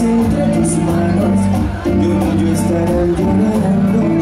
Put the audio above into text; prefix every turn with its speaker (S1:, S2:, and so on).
S1: entre tus manos, yo orgullo estarán llorando.